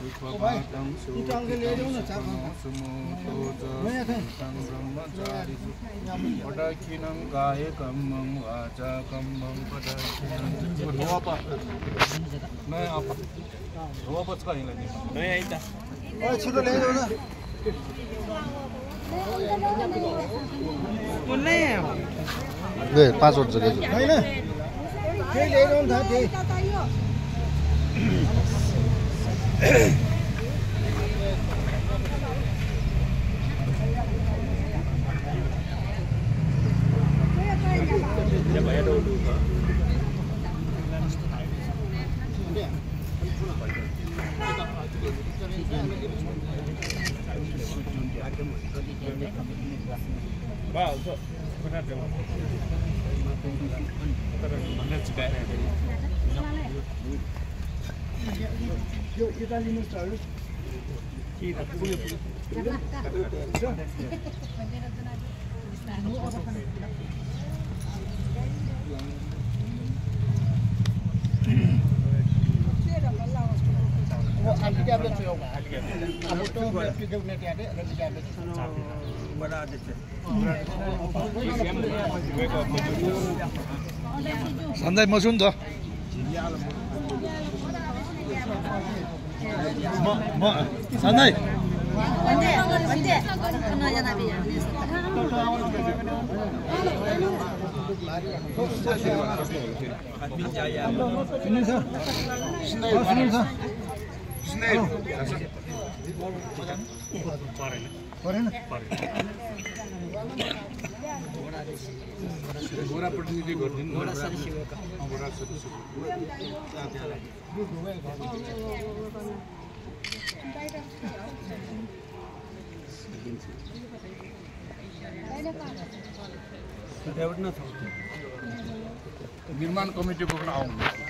Supapadam Sukitam Sumotoja Sutang Brahmachari Padakinam Gahe Kammam Vaja Kammam Padakinam नो आपा नयाँ आपा नो आपा छ यिनलाई नयाँ आइता छिटो ल्याइदेऊ न पाँचवटा जग्गा होइन त्यही ल्याइदेऊ न त त्यही यो यता लिनुहोस् त अरू आलु ट्याब्लेट छ। एउटा आलु ट्याब्लेट अब त्यो पिकअपले ट्याब्लेट अनि ट्याब्लेट सन्दाई म छु नि त सधैँ परेन गोरा प्रतिनिधि गरिदिनु गोरा गोरा निर्माण कमिटीको पनि आउनु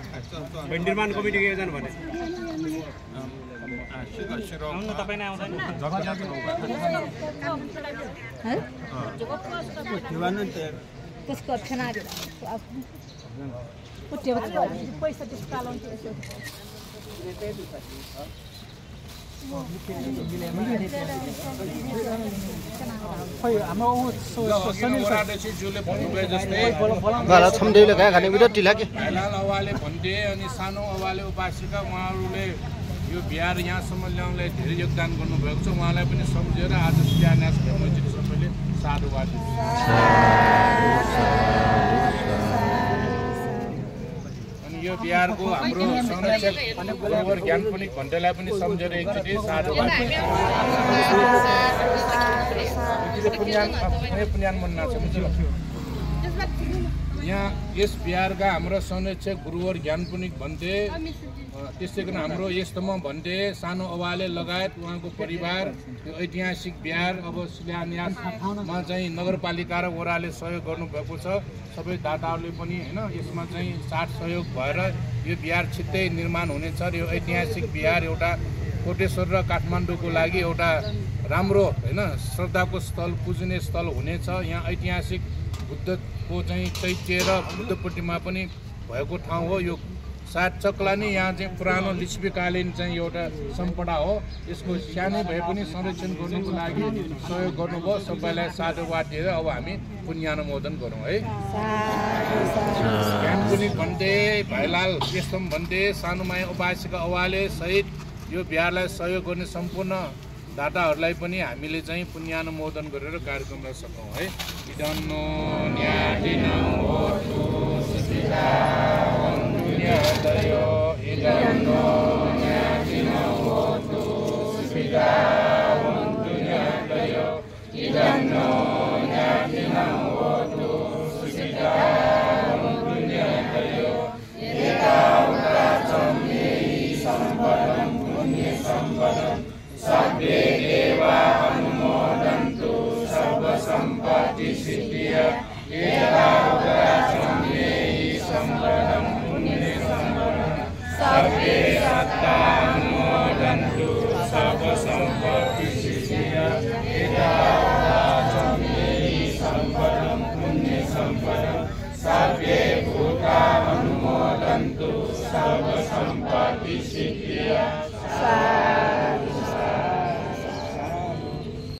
निर्माण कमिटीको एकजना भने? तपाईँ नै। आउँदैन त्यसको पैसा गएर छम्डेले कहाँ खाने टिला के। अवाले भन्थे अनि सानो अवाले उपासिका उहाँहरूले यो बिहार यहाँसम्म ल्याउनलाई धेरै योगदान गर्नुभएको छ। उहाँलाई पनि सम्झेर आज शिलान्यास सबैले साधुवाद यो बिहारको हाम्रो संरक्षक कुलवर ज्ञान पनि घन्टेलाई पनि सम्झेर एकचोटि साधुवाद दिनु। एकचोटि पुन्यान कुनै यहाँ यस बिहारका हाम्रा संरक्षक गुरुवर ज्ञान पुनिक भन्थे त्यसै गरी हाम्रो यस्तोमा भन्थे सानो अवाले लगायत उहाँको परिवार यो ऐतिहासिक बिहार अब शिलान्यासमा चाहिँ नगरपालिका र वडाले सहयोग गर्नुभएको छ। सबै दाताहरूले पनि होइन यसमा चाहिँ साथ सहयोग भएर यो बिहार छिट्टै निर्माण हुनेछ र यो ऐतिहासिक बिहार एउटा कोटेश्वर र काठमाडौँको लागि एउटा राम्रो होइन श्रद्धाको स्थल पुज्ने स्थल हुनेछ। यहाँ ऐतिहासिक बुद्धको चाहिँ चैत्य र बुद्ध प्रतिमा पनि भएको ठाउँ हो। यो सात चक्ला नै यहाँ चाहिँ पुरानो लिच्छवीकालीन चाहिँ एउटा सम्पदा हो। यसको सानै भए पनि संरक्षण गर्नुको लागि सहयोग गर्नुभयो। सबैलाई साधुवाद दिएर अब हामी पुण्यानुमोदन गरौँ है। ज्ञान पनि भन्थे भाइलाल यस्तम भन्थे सानुमाया उपासिका अवाले सहित यो बिहारलाई सहयोग गर्ने सम्पूर्ण दाताहरूलाई पनि हामीले चाहिँ पुण्यानुमोदन गरेर कार्यक्रमलाई सकौँ है? इदन्नो sabbe deva anumodantu sabba sampati siddhya yena ugrasamme sambandham punya sambandham sabbe satta anumodantu sabba sampati siddhya yena ugrasamme sambandham punya sambandham sabbe bhuta anumodantu sabba sampati siddhya